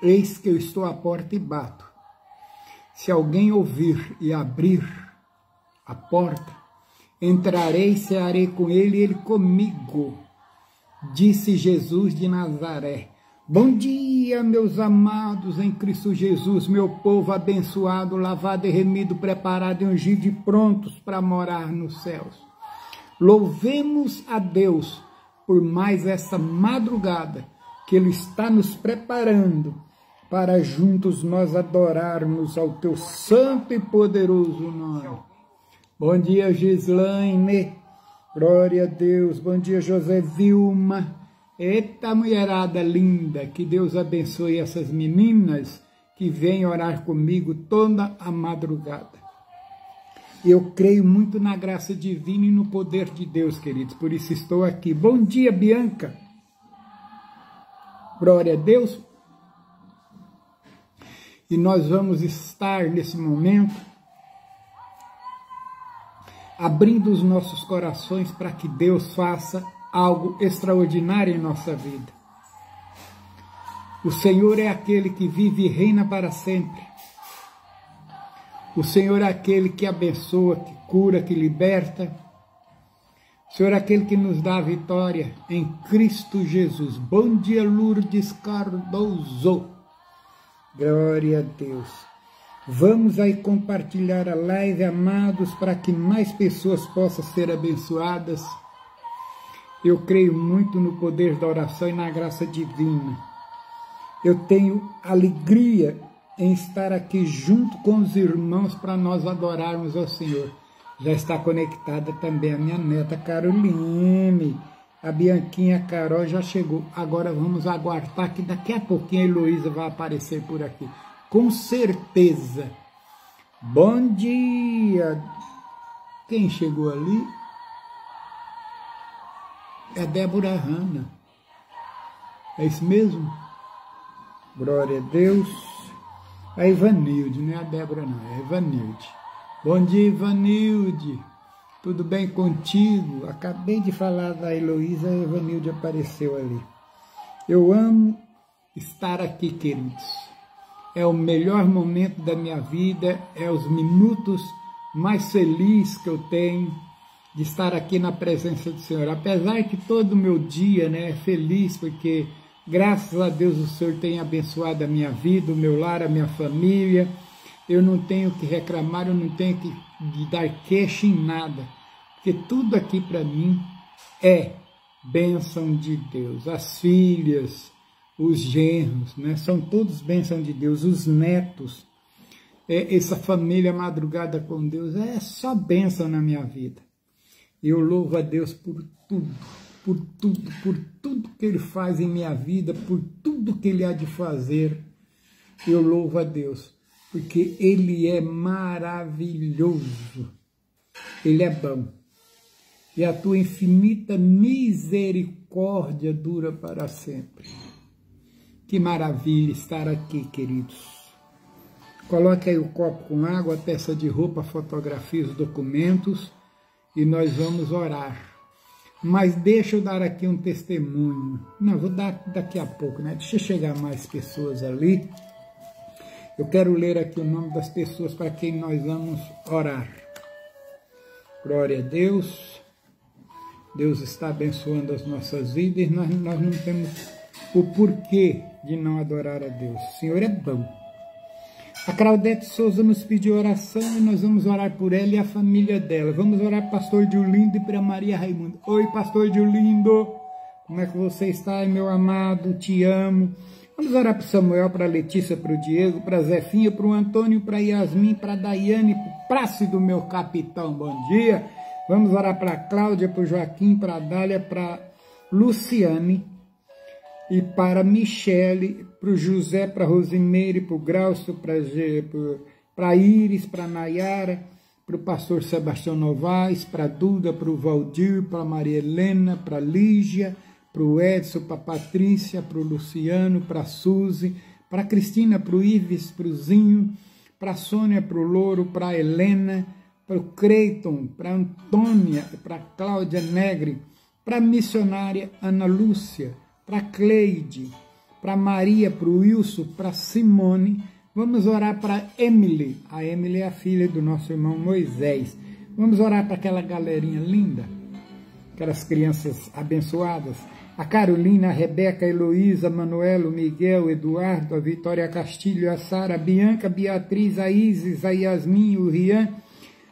Eis que eu estou à porta e bato. Se alguém ouvir e abrir a porta, entrarei e cearei com ele e ele comigo, disse Jesus de Nazaré. Bom dia, meus amados em Cristo Jesus, meu povo abençoado, lavado e remido, preparado e ungido e prontos para morar nos céus. Louvemos a Deus por mais essa madrugada que Ele está nos preparando para juntos nós adorarmos ao Teu santo e poderoso nome. Bom dia, Gislaine. Glória a Deus. Bom dia, José Vilma. Eita mulherada linda, que Deus abençoe essas meninas que vêm orar comigo toda a madrugada. Eu creio muito na graça divina e no poder de Deus, queridos, por isso estou aqui. Bom dia, Bianca. Glória a Deus. E nós vamos estar nesse momento abrindo os nossos corações para que Deus faça algo extraordinário em nossa vida. O Senhor é aquele que vive e reina para sempre. O Senhor é aquele que abençoa, que cura, que liberta. O Senhor é aquele que nos dá a vitória em Cristo Jesus. Bom dia, Lourdes Cardoso. Glória a Deus. Vamos aí compartilhar a live, amados, para que mais pessoas possam ser abençoadas. Eu creio muito no poder da oração e na graça divina. Eu tenho alegria em estar aqui junto com os irmãos para nós adorarmos ao Senhor. Já está conectada também a minha neta Caroline. A Bianquinha Carol já chegou. Agora vamos aguardar que daqui a pouquinho a Heloísa vai aparecer por aqui. Com certeza. Bom dia. Quem chegou ali? é Débora Hanna. É isso mesmo? Glória a Deus. A Ivanilde, não é a Débora não, é a Ivanilde. Bom dia, Ivanilde. Tudo bem contigo? Acabei de falar da Heloísa, a Ivanilde apareceu ali. Eu amo estar aqui, queridos. É o melhor momento da minha vida, é os minutos mais felizes que eu tenho de estar aqui na presença do Senhor. Apesar que todo o meu dia né, é feliz, porque graças a Deus o Senhor tem abençoado a minha vida, o meu lar, a minha família. Eu não tenho que reclamar, eu não tenho que dar queixa em nada, porque tudo aqui para mim é bênção de Deus. As filhas, os genros, né, são todos bênção de Deus, os netos. É, essa família madrugada com Deus é só bênção na minha vida. Eu louvo a Deus por tudo, por tudo, por tudo que Ele faz em minha vida, por tudo que Ele há de fazer. Eu louvo a Deus, porque Ele é maravilhoso, Ele é bom. E a tua infinita misericórdia dura para sempre. Que maravilha estar aqui, queridos. Coloque aí o copo com água, a peça de roupa, fotografia, os documentos e nós vamos orar. Mas deixa eu dar aqui um testemunho. Não, vou dar daqui a pouco, né? Deixa chegar mais pessoas ali. Eu quero ler aqui o nome das pessoas para quem nós vamos orar. Glória a Deus. Deus está abençoando as nossas vidas nós, nós não temos o porquê de não adorar a Deus. O Senhor é bom. A Claudete Souza nos pediu oração e nós vamos orar por ela e a família dela. Vamos orar pastor Diolindo e para Maria Raimundo. Oi, pastor Diolindo, como é que você está, meu amado? Te amo. Vamos orar para Samuel, para Letícia, para o Diego, para Zefinha, para o Antônio, para Yasmin, para Daiane, para o do meu capitão. Bom dia. Vamos orar para Cláudia, para o Joaquim, para a Dália, para Luciane e para Michele, para o José, para Rosimeire, para o Graucio, para Iris, para Nayara, para o pastor Sebastião Novaes, para Duda, para o Valdir, para Maria Helena, para Lígia, para o Edson, para Patrícia, para o Luciano, para a Suzy, para Cristina, para o Ives, para o Zinho, para a Sônia, para o Louro, para a Helena, para o Creiton, para a Antônia, para a Cláudia Negre, para a missionária Ana Lúcia, para Cleide, para Maria, para o Wilson, para Simone. Vamos orar para Emily. A Emily é a filha do nosso irmão Moisés. Vamos orar para aquela galerinha linda, aquelas crianças abençoadas. A Carolina, a Rebeca, a Heloísa, Manuelo, Miguel, Eduardo, a Vitória Castilho, a Sara, a Bianca, a Beatriz, a Isis, a Yasmin, o Rian,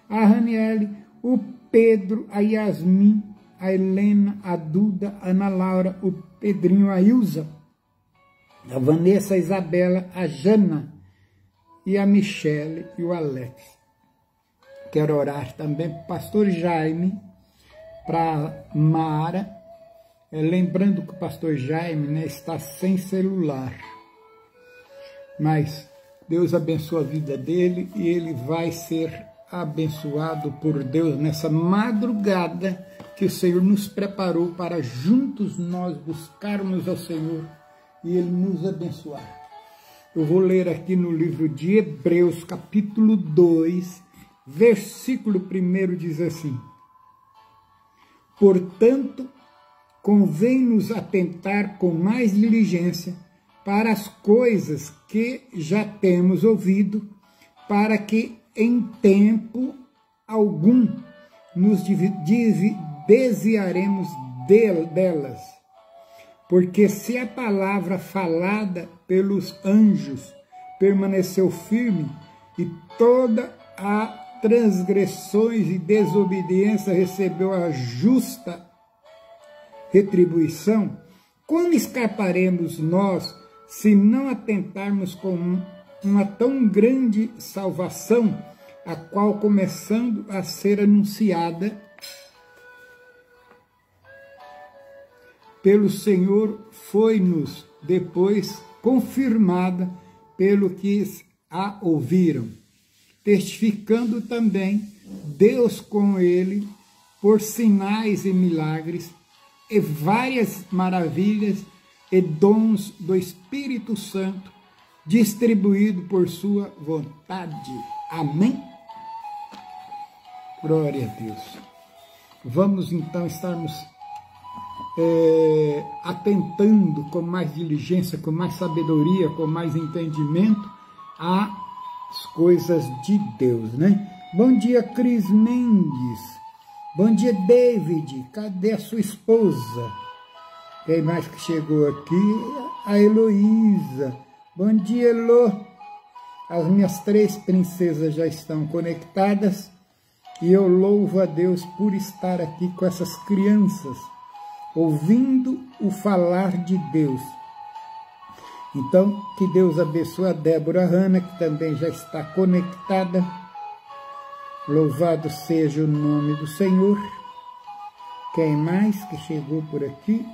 a Raniele, o Pedro, a Yasmin, a Helena, a Duda, a Ana Laura, o Pedrinho, a Ilza, a Vanessa, a Isabela, a Jana e a Michele e o Alex. Quero orar também para o pastor Jaime, para Mara, é, lembrando que o pastor Jaime né, está sem celular. Mas Deus abençoa a vida dele e ele vai ser abençoado por Deus nessa madrugada que o Senhor nos preparou para juntos nós buscarmos ao Senhor e Ele nos abençoar. Eu vou ler aqui no livro de Hebreus, capítulo 2, versículo 1 diz assim: Portanto, convém-nos atentar com mais diligência para as coisas que já temos ouvido, para que em tempo algum nos desviaremos delas. Porque se a palavra falada pelos anjos permaneceu firme e toda a transgressões e desobediência recebeu a justa retribuição, como escaparemos nós se não atentarmos com uma tão grande salvação, a qual começando a ser anunciada pelo Senhor, foi-nos depois confirmada pelo que a ouviram, testificando também Deus com ele por sinais e milagres e várias maravilhas e dons do Espírito Santo distribuído por sua vontade. Amém? Glória a Deus. Vamos então estarmos é, atentando com mais diligência, com mais sabedoria, com mais entendimento às coisas de Deus, né? Bom dia, Cris Mendes. Bom dia, David. Cadê a sua esposa? Quem mais que chegou aqui? A Heloísa. Bom dia, Elô. As minhas três princesas já estão conectadas e eu louvo a Deus por estar aqui com essas crianças, ouvindo o falar de Deus. Então, que Deus abençoe a Débora Hanna, que também já está conectada. Louvado seja o nome do Senhor. Quem mais que chegou por aqui?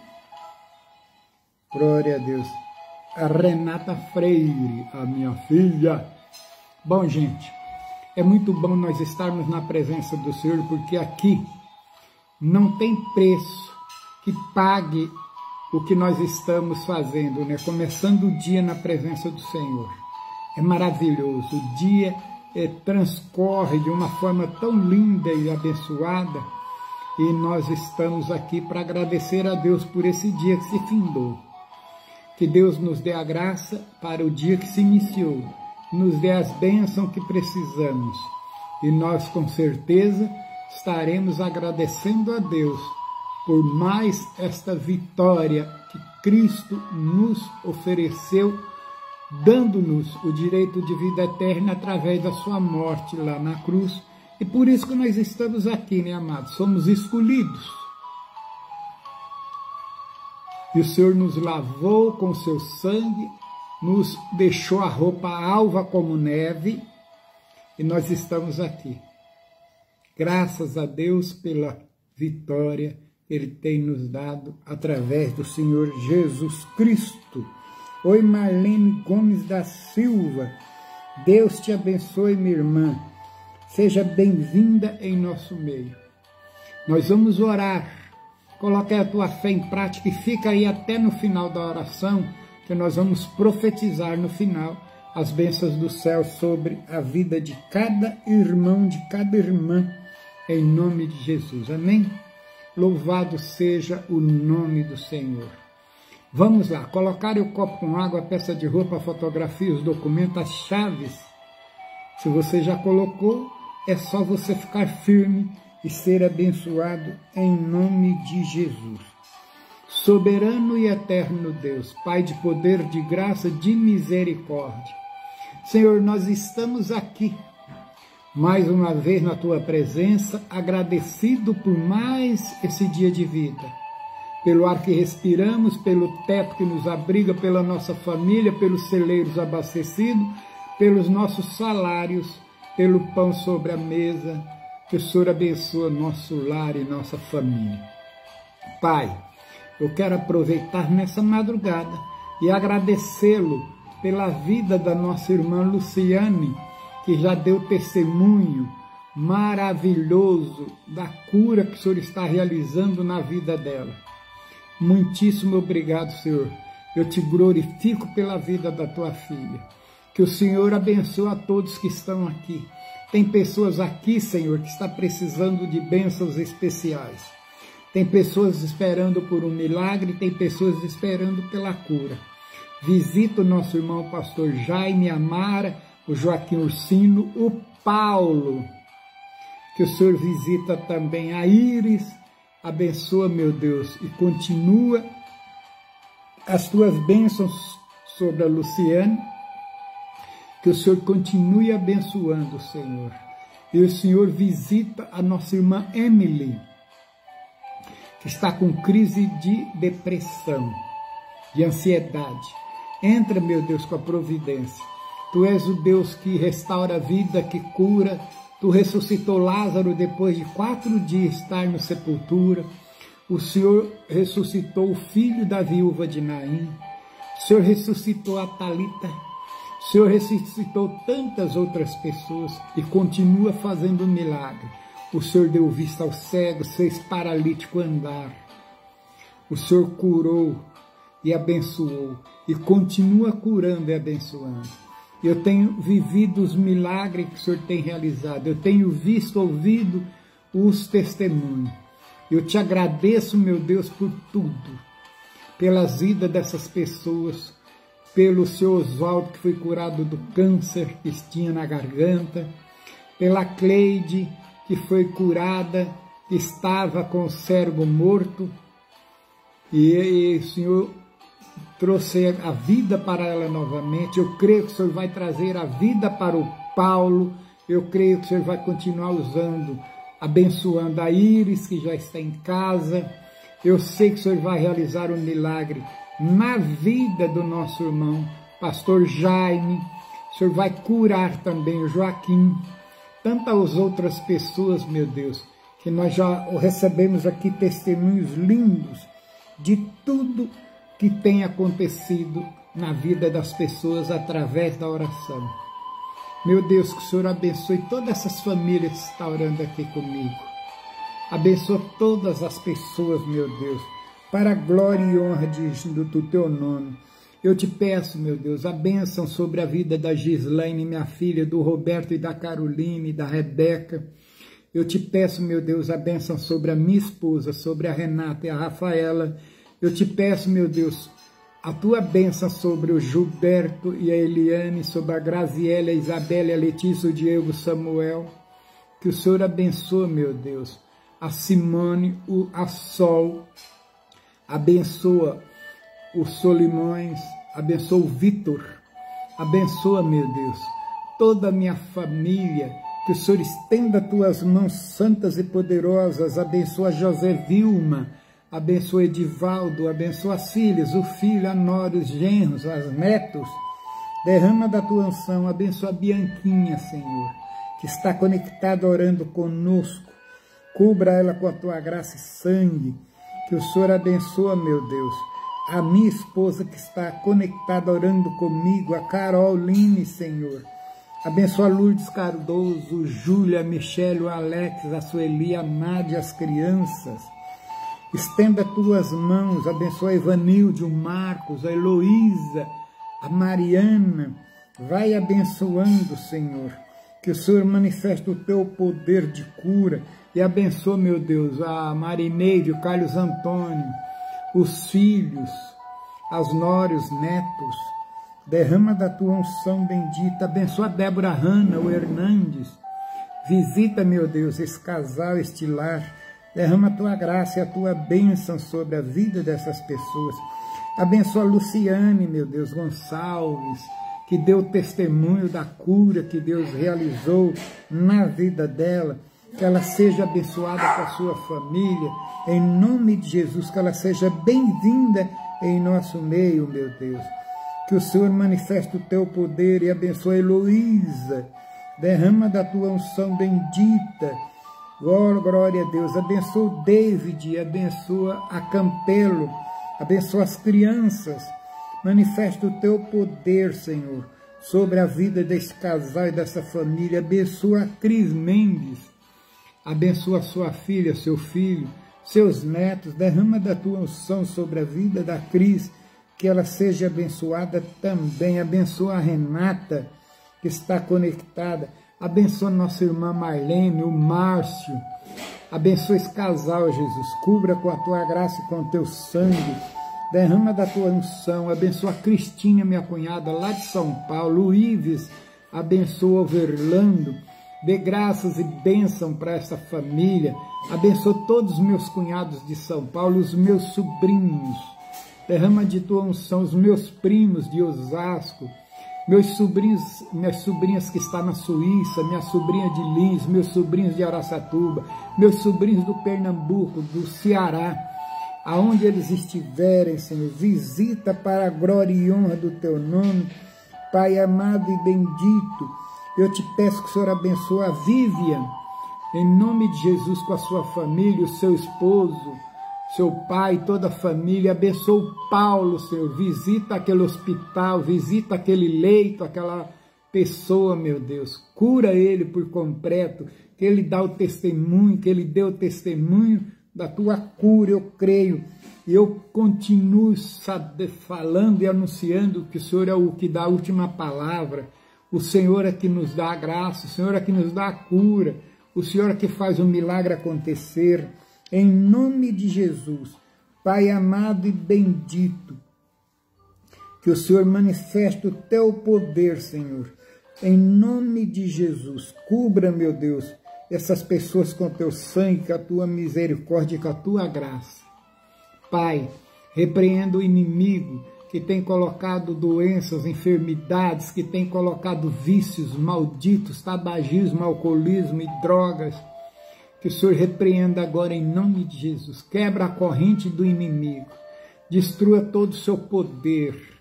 Glória a Deus a Renata Freire, a minha filha. Bom, gente, é muito bom nós estarmos na presença do Senhor, porque aqui não tem preço que pague o que nós estamos fazendo, né? Começando o dia na presença do Senhor. É maravilhoso. O dia é, transcorre de uma forma tão linda e abençoada. E nós estamos aqui para agradecer a Deus por esse dia que se findou. Que Deus nos dê a graça para o dia que se iniciou, nos dê as bênçãos que precisamos. E nós, com certeza, estaremos agradecendo a Deus por mais esta vitória que Cristo nos ofereceu, dando-nos o direito de vida eterna através da sua morte lá na cruz. E por isso que nós estamos aqui, né, amados? Somos escolhidos e o Senhor nos lavou com seu sangue, nos deixou a roupa alva como neve, e nós estamos aqui. Graças a Deus pela vitória que Ele tem nos dado através do Senhor Jesus Cristo. Oi, Marlene Gomes da Silva. Deus te abençoe, minha irmã. Seja bem-vinda em nosso meio. Nós vamos orar Coloque a tua fé em prática e fica aí até no final da oração, que nós vamos profetizar no final as bênçãos do céu sobre a vida de cada irmão, de cada irmã, em nome de Jesus. Amém? Louvado seja o nome do Senhor. Vamos lá, colocar o copo com água, a peça de roupa, a fotografia, os documentos, as chaves. Se você já colocou, é só você ficar firme e ser abençoado em nome de Jesus. Soberano e eterno Deus, Pai de poder, de graça, de misericórdia. Senhor, nós estamos aqui mais uma vez na tua presença, agradecido por mais esse dia de vida, pelo ar que respiramos, pelo teto que nos abriga, pela nossa família, pelos celeiros abastecidos, pelos nossos salários, pelo pão sobre a mesa. Que o Senhor abençoe nosso lar e nossa família. Pai, eu quero aproveitar nessa madrugada e agradecê-lo pela vida da nossa irmã Luciane que já deu testemunho maravilhoso da cura que o Senhor está realizando na vida dela. Muitíssimo obrigado, Senhor. Eu te glorifico pela vida da tua filha. Que o Senhor abençoe a todos que estão aqui. Tem pessoas aqui, Senhor, que está precisando de bênçãos especiais. Tem pessoas esperando por um milagre, tem pessoas esperando pela cura. Visita o nosso irmão pastor Jaime Amara, o Joaquim Ursino, o Paulo, que o Senhor visita também a Íris, abençoa, meu Deus, e continua as tuas bênçãos sobre a Luciane, que o Senhor continue abençoando, Senhor. E o Senhor visita a nossa irmã Emily, que está com crise de depressão, de ansiedade. Entra, meu Deus, com a providência Tu és o Deus que restaura a vida, que cura. Tu ressuscitou Lázaro depois de quatro dias estar no sepultura. O Senhor ressuscitou o filho da viúva de Naim. O Senhor ressuscitou a Talita. O Senhor ressuscitou tantas outras pessoas e continua fazendo milagre. O Senhor deu vista ao cego, fez paralítico andar. O Senhor curou e abençoou e continua curando e abençoando. Eu tenho vivido os milagres que o Senhor tem realizado. Eu tenho visto, ouvido os testemunhos. Eu te agradeço, meu Deus, por tudo. Pelas vidas dessas pessoas, pelo seu Oswaldo que foi curado do câncer que tinha na garganta, pela Cleide que foi curada, que estava com o cérebro morto, e, e o Senhor trouxe a vida para ela novamente. Eu creio que o Senhor vai trazer a vida para o Paulo. Eu creio que o Senhor vai continuar usando, abençoando a Iris, que já está em casa. Eu sei que o Senhor vai realizar um milagre na vida do nosso irmão, pastor Jaime. O Senhor vai curar também o Joaquim. Tantas outras pessoas, meu Deus, que nós já recebemos aqui testemunhos lindos de tudo que tem acontecido na vida das pessoas através da oração. Meu Deus, que o Senhor abençoe todas essas famílias que estão orando aqui comigo. Abençoa todas as pessoas, meu Deus, para a glória e honra de, do, do teu nome. Eu te peço, meu Deus, a bênção sobre a vida da Gislaine, minha filha, do Roberto e da Caroline, da Rebeca. Eu te peço, meu Deus, a bênção sobre a minha esposa, sobre a Renata e a Rafaela eu te peço, meu Deus, a tua bênção sobre o Gilberto e a Eliane, sobre a Graziela, a Isabela, a Letícia, o Diego, o Samuel. Que o Senhor abençoe, meu Deus, a Simone, o, a Sol, abençoa o Solimões, abençoa o Vitor, abençoa, meu Deus, toda a minha família, que o Senhor estenda tuas mãos santas e poderosas, abençoa José Vilma, abençoa Edivaldo, abençoa as filhas, o filho, a nora, os genros, as netos. Derrama da tua unção, abençoa a Bianquinha, Senhor, que está conectada orando conosco. Cubra ela com a tua graça e sangue. Que o Senhor abençoa, meu Deus, a minha esposa que está conectada orando comigo, a Caroline, Senhor. Abençoa Lourdes Cardoso, Júlia, Michele, o Alex, a Sueli, a Nádia, as crianças. Estenda tuas mãos, abençoa a Evanilde, o Marcos, a Heloísa, a Mariana. Vai abençoando, Senhor. Que o Senhor manifeste o teu poder de cura e abençoa, meu Deus, a Marineide, o Carlos Antônio, os filhos, as noras, os netos. Derrama da tua unção bendita. Abençoa Débora Hanna, o Hernandes. Visita, meu Deus, esse casal, este lar. Derrama a tua graça e a tua bênção sobre a vida dessas pessoas. Abençoa Luciane, meu Deus, Gonçalves, que deu testemunho da cura que Deus realizou na vida dela. Que ela seja abençoada com a sua família, em nome de Jesus, que ela seja bem-vinda em nosso meio, meu Deus. Que o Senhor manifeste o teu poder e abençoe Heloísa. Derrama da tua unção bendita. Glória a Deus. Abençoa o David, abençoa a Campelo, abençoa as crianças. Manifesta o teu poder, Senhor, sobre a vida desse casal e dessa família. Abençoa a Cris Mendes. Abençoa sua filha, seu filho, seus netos. Derrama da tua unção sobre a vida da Cris que ela seja abençoada também. Abençoa a Renata, que está conectada. Abençoa nossa irmã Marlene, o Márcio. Abençoa esse casal, Jesus. Cubra com a tua graça e com o teu sangue. Derrama da tua unção. Abençoa a Cristina, minha cunhada, lá de São Paulo. O Ives. Abençoa o Verlando. Dê graças e bênção para essa família. Abençoa todos os meus cunhados de São Paulo, os meus sobrinhos derrama de tua unção os meus primos de Osasco, meus sobrinhos, minhas sobrinhas que estão na Suíça, minha sobrinha de Lins, meus sobrinhos de Araçatuba, meus sobrinhos do Pernambuco, do Ceará, aonde eles estiverem, Senhor, visita para a glória e honra do teu nome, Pai amado e bendito, eu te peço que o Senhor abençoe a Vivian, em nome de Jesus, com a sua família, o seu esposo, seu pai, toda a família, abençoa o Paulo, Senhor, visita aquele hospital, visita aquele leito, aquela pessoa, meu Deus, cura ele por completo, que ele dá o testemunho, que ele deu o testemunho da tua cura, eu creio, e eu continuo sabe, falando e anunciando que o Senhor é o que dá a última palavra, o Senhor é que nos dá a graça, o Senhor é que nos dá a cura, o Senhor é que faz o milagre acontecer, em nome de Jesus, Pai amado e bendito, que o Senhor manifeste o teu poder, Senhor. Em nome de Jesus, cubra, meu Deus, essas pessoas com teu sangue, com a tua misericórdia, com a tua graça. Pai, repreenda o inimigo que tem colocado doenças, enfermidades, que tem colocado vícios malditos, tabagismo, alcoolismo e drogas que o Senhor repreenda agora em nome de Jesus. Quebra a corrente do inimigo. Destrua todo o seu poder.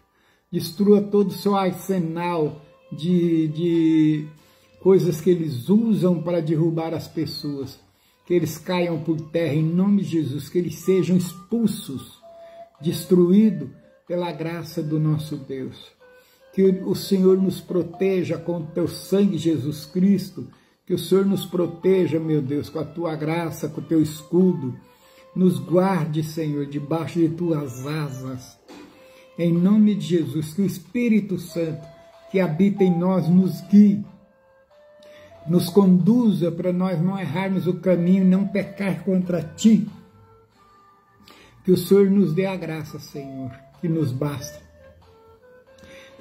Destrua todo o seu arsenal de, de coisas que eles usam para derrubar as pessoas. Que eles caiam por terra em nome de Jesus. Que eles sejam expulsos, destruídos pela graça do nosso Deus. Que o Senhor nos proteja com o teu sangue, Jesus Cristo que o Senhor nos proteja, meu Deus, com a tua graça, com o teu escudo. Nos guarde, Senhor, debaixo de tuas asas. Em nome de Jesus, que o Espírito Santo que habita em nós nos guie, nos conduza para nós não errarmos o caminho, não pecar contra ti. Que o Senhor nos dê a graça, Senhor, que nos basta.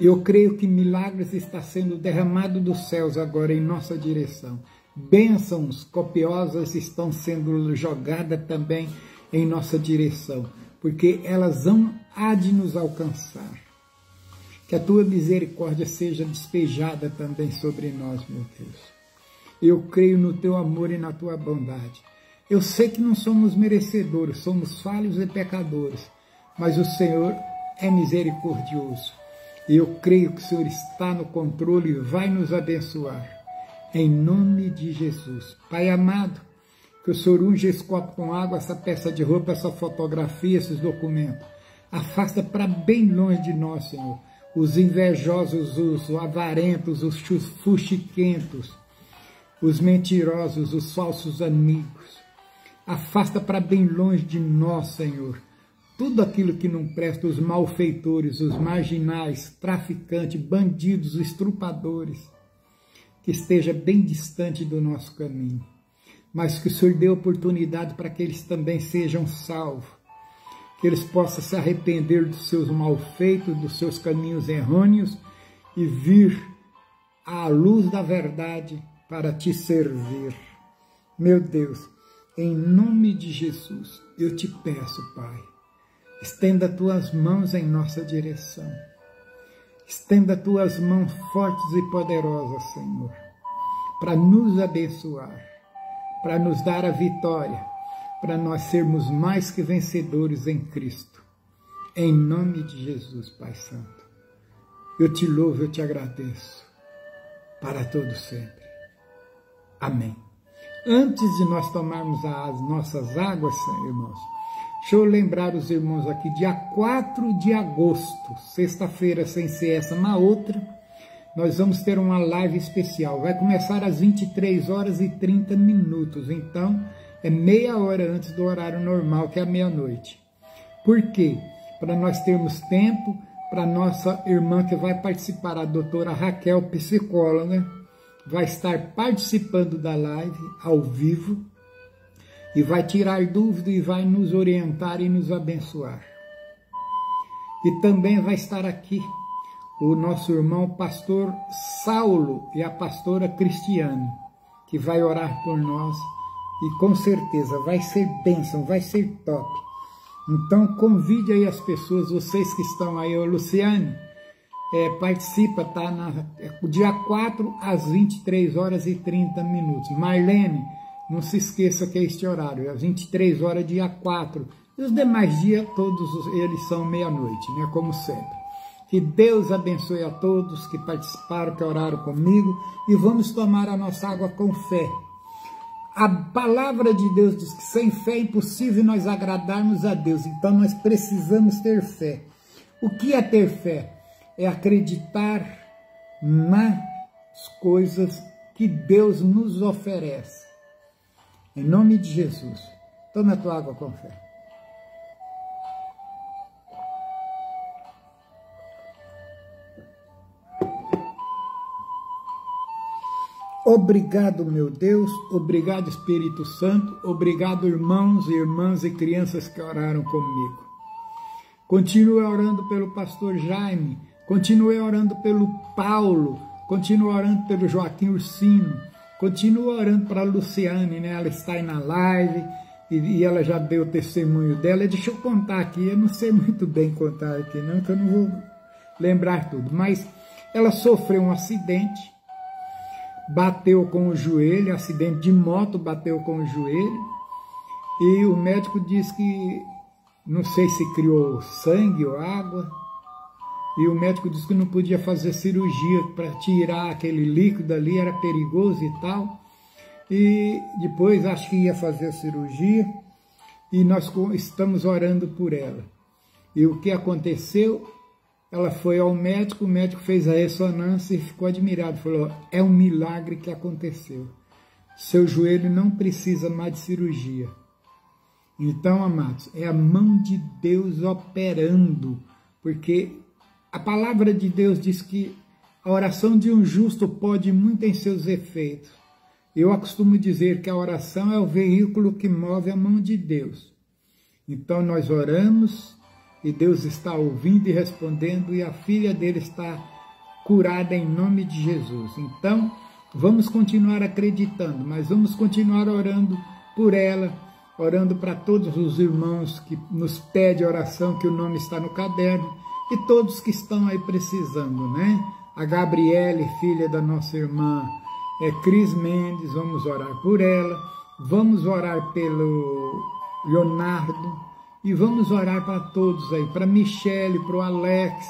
Eu creio que milagres está sendo derramado dos céus agora em nossa direção. Bênçãos copiosas estão sendo jogadas também em nossa direção, porque elas vão há de nos alcançar. Que a tua misericórdia seja despejada também sobre nós, meu Deus. Eu creio no teu amor e na tua bondade. Eu sei que não somos merecedores, somos falhos e pecadores, mas o Senhor é misericordioso eu creio que o Senhor está no controle e vai nos abençoar. Em nome de Jesus. Pai amado, que o Senhor unge esse copo com água, essa peça de roupa, essa fotografia, esses documentos. Afasta para bem longe de nós, Senhor, os invejosos, os avarentos, os fuxiquentos, os mentirosos, os falsos amigos. Afasta para bem longe de nós, Senhor, tudo aquilo que não presta, os malfeitores, os marginais, traficantes, bandidos, estrupadores, que esteja bem distante do nosso caminho, mas que o Senhor dê oportunidade para que eles também sejam salvos, que eles possam se arrepender dos seus malfeitos, dos seus caminhos errôneos e vir à luz da verdade para te servir. Meu Deus, em nome de Jesus, eu te peço, Pai, estenda tuas mãos em nossa direção. Estenda tuas mãos fortes e poderosas, Senhor, para nos abençoar, para nos dar a vitória, para nós sermos mais que vencedores em Cristo. Em nome de Jesus, Pai Santo. Eu te louvo, eu te agradeço. Para todo sempre. Amém. Antes de nós tomarmos as nossas águas, irmãos, deixa eu lembrar os irmãos aqui, dia 4 de agosto, sexta-feira, sem ser essa, na outra, nós vamos ter uma live especial. Vai começar às 23 horas e 30 minutos, então é meia hora antes do horário normal, que é a meia-noite. Por quê? Para nós termos tempo para nossa irmã que vai participar, a doutora Raquel, psicóloga, vai estar participando da live ao vivo e vai tirar dúvida e vai nos orientar e nos abençoar. E também vai estar aqui o nosso irmão pastor Saulo e a pastora Cristiane, que vai orar por nós e com certeza vai ser bênção, vai ser top. Então convide aí as pessoas, vocês que estão aí, ô Luciane, é, participa, tá? Na, é, dia 4 às 23 horas e 30 minutos. Marlene, não se esqueça que é este horário, é às 23 horas, dia 4. E os demais dias, todos eles são meia-noite, né? Como sempre. Que Deus abençoe a todos que participaram, que oraram comigo. E vamos tomar a nossa água com fé. A palavra de Deus diz que sem fé é impossível nós agradarmos a Deus. Então nós precisamos ter fé. O que é ter fé? é acreditar nas coisas que Deus nos oferece. Em nome de Jesus, tome a tua água com fé. Obrigado, meu Deus, obrigado, Espírito Santo, obrigado, irmãos e irmãs e crianças que oraram comigo. Continue orando pelo pastor Jaime, Continue orando pelo Paulo, continue orando pelo Joaquim Ursino, continue orando para a Luciane, né? Ela está aí na live e, e, ela já deu o testemunho dela. Deixa eu contar aqui, eu não sei muito bem contar aqui, não, que eu não vou lembrar tudo, mas ela sofreu um acidente, bateu com o joelho, acidente de moto, bateu com o joelho, e o médico disse que não sei se criou sangue ou água, e o médico disse que não podia fazer cirurgia para tirar aquele líquido ali, era perigoso e tal. E depois acho que ia fazer a cirurgia e nós estamos orando por ela. E o que aconteceu? Ela foi ao médico, o médico fez a ressonância e ficou admirado. Falou: é um milagre que aconteceu. Seu joelho não precisa mais de cirurgia. Então, amados, é a mão de Deus operando, porque a palavra de Deus diz que a oração de um justo pode muito em seus efeitos. Eu costumo dizer que a oração é o veículo que move a mão de Deus. Então nós oramos e Deus está ouvindo e respondendo, e a filha dele está curada em nome de Jesus. Então, vamos continuar acreditando, mas vamos continuar orando por ela, orando para todos os irmãos que nos pede oração, que o nome está no caderno e todos que estão aí precisando, né? A Gabriele, filha da nossa irmã é Cris Mendes, vamos orar por ela, vamos orar pelo Leonardo e vamos orar para todos aí, para Michele, para o Alex,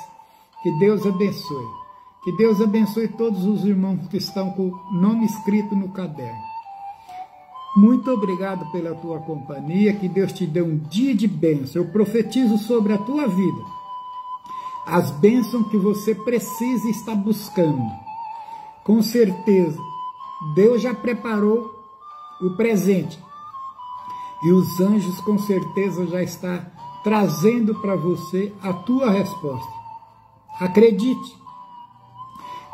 que Deus abençoe. Que Deus abençoe todos os irmãos que estão com o nome escrito no caderno. Muito obrigado pela tua companhia, que Deus te dê um dia de bênção. Eu profetizo sobre a tua vida as bênçãos que você precisa e está buscando. Com certeza, Deus já preparou o presente. E os anjos com certeza já está trazendo para você a tua resposta. Acredite.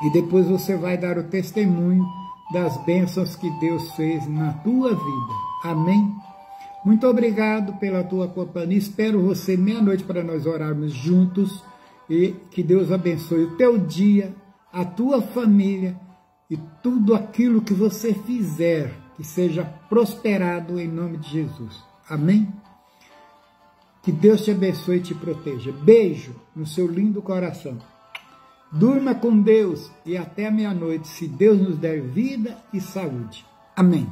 E depois você vai dar o testemunho das bênçãos que Deus fez na tua vida. Amém? Muito obrigado pela tua companhia. Espero você meia-noite para nós orarmos juntos e que Deus abençoe o teu dia, a tua família e tudo aquilo que você fizer, que seja prosperado em nome de Jesus. Amém? Que Deus te abençoe e te proteja. Beijo no seu lindo coração. Durma com Deus e até meia-noite, se Deus nos der vida e saúde. Amém.